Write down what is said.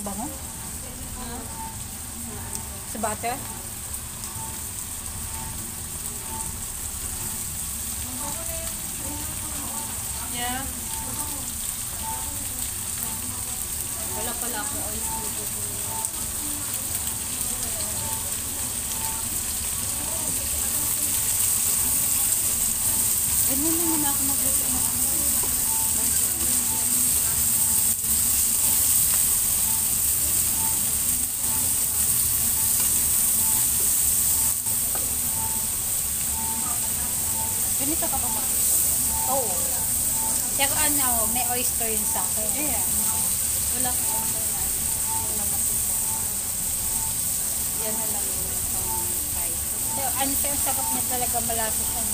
Ang bango. Sa butter? Yeah. Wala pala ako oil Ganyan naman ako magluto ng Ganito ka ba? Oo. Pero ano, may oyster yun sa akin. Yeah. Wala ko yung Yan na lang yung pang fry. So, ano siya, sarap niya talaga malasa siyang